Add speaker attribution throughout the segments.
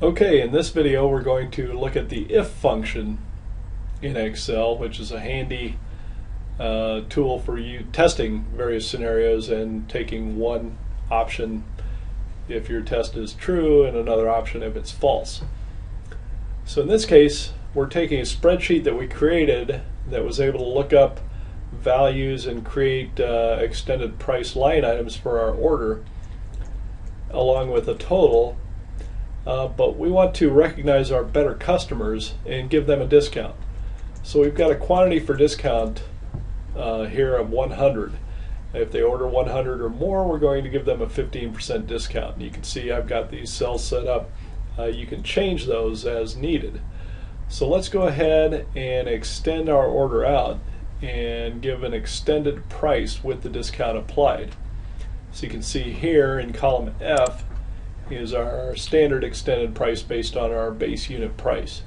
Speaker 1: Okay, in this video we're going to look at the if function in Excel, which is a handy uh, tool for you testing various scenarios and taking one option if your test is true and another option if it's false. So in this case, we're taking a spreadsheet that we created that was able to look up values and create uh, extended price line items for our order along with a total uh, but we want to recognize our better customers and give them a discount. So we've got a quantity for discount uh, here of 100. If they order 100 or more, we're going to give them a 15% discount. And you can see I've got these cells set up. Uh, you can change those as needed. So let's go ahead and extend our order out and give an extended price with the discount applied. So you can see here in column F, is our standard extended price based on our base unit price.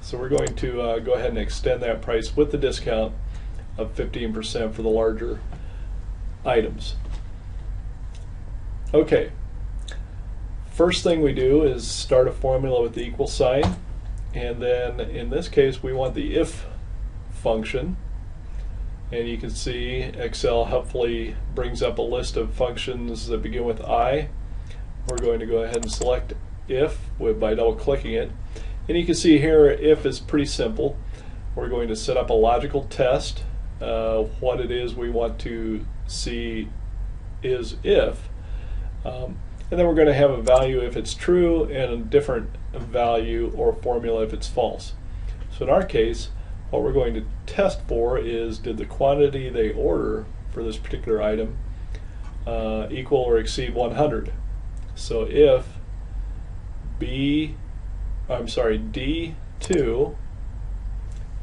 Speaker 1: So we're going to uh, go ahead and extend that price with the discount of 15% for the larger items. Okay, first thing we do is start a formula with the equal sign and then in this case we want the if function and you can see Excel helpfully brings up a list of functions that begin with I we're going to go ahead and select if by double clicking it. And you can see here if is pretty simple. We're going to set up a logical test. What it is we want to see is if. Um, and then we're going to have a value if it's true and a different value or formula if it's false. So in our case, what we're going to test for is did the quantity they order for this particular item uh, equal or exceed 100. So if B, I'm sorry, D2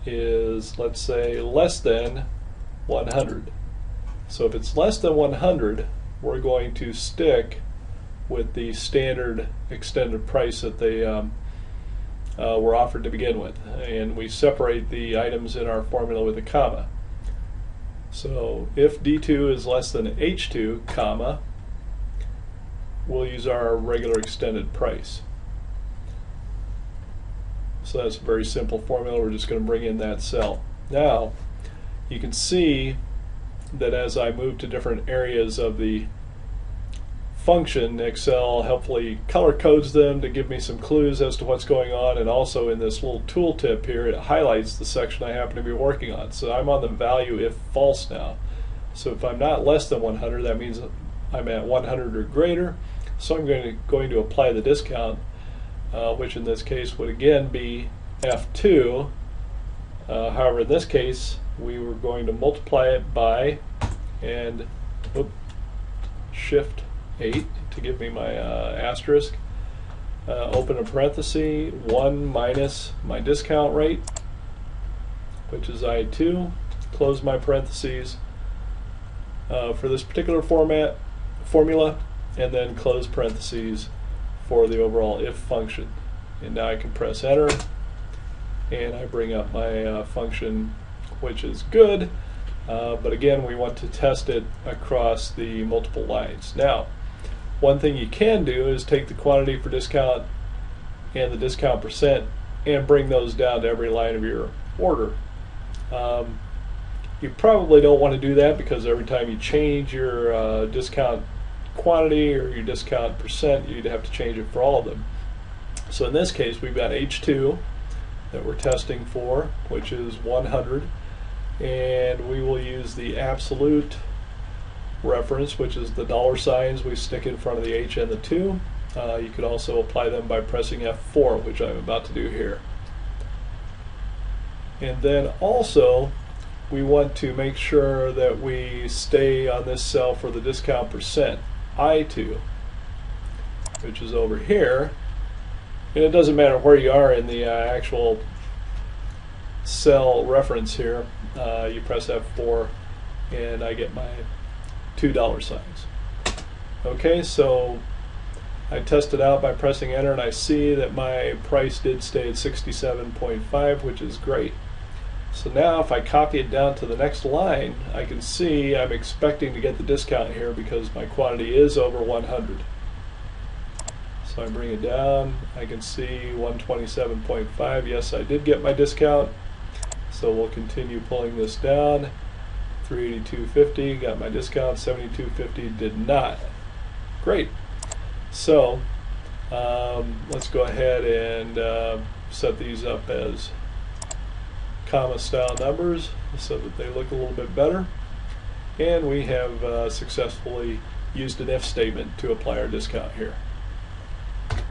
Speaker 1: is, let's say, less than 100. So if it's less than 100, we're going to stick with the standard extended price that they um, uh, were offered to begin with. And we separate the items in our formula with a comma. So if D2 is less than H2, comma, we'll use our regular extended price. So that's a very simple formula. We're just going to bring in that cell. Now, you can see that as I move to different areas of the function, Excel helpfully color codes them to give me some clues as to what's going on and also in this little tooltip here it highlights the section I happen to be working on. So I'm on the value if false now. So if I'm not less than 100 that means I'm at 100 or greater so I'm going to, going to apply the discount, uh, which in this case would again be F2. Uh, however, in this case, we were going to multiply it by and whoop, shift 8 to give me my uh, asterisk. Uh, open a parenthesis, 1 minus my discount rate, which is I2. Close my parentheses. Uh, for this particular format formula, and then close parentheses for the overall if function. And now I can press enter and I bring up my uh, function which is good uh, but again we want to test it across the multiple lines. Now one thing you can do is take the quantity for discount and the discount percent and bring those down to every line of your order. Um, you probably don't want to do that because every time you change your uh, discount quantity or your discount percent, you'd have to change it for all of them. So in this case, we've got H2 that we're testing for, which is 100, and we will use the absolute reference, which is the dollar signs we stick in front of the H and the 2. Uh, you could also apply them by pressing F4, which I'm about to do here. And then also, we want to make sure that we stay on this cell for the discount percent. I2, which is over here. And it doesn't matter where you are in the uh, actual cell reference here. Uh, you press F4 and I get my $2 signs. Okay, so I tested out by pressing enter and I see that my price did stay at 67.5, which is great. So now if I copy it down to the next line, I can see I'm expecting to get the discount here because my quantity is over 100. So I bring it down, I can see 127.5. Yes, I did get my discount. So we'll continue pulling this down. 382.50, got my discount. 72.50 did not. Great. So um, let's go ahead and uh, set these up as comma style numbers so that they look a little bit better. And we have uh, successfully used an if statement to apply our discount here.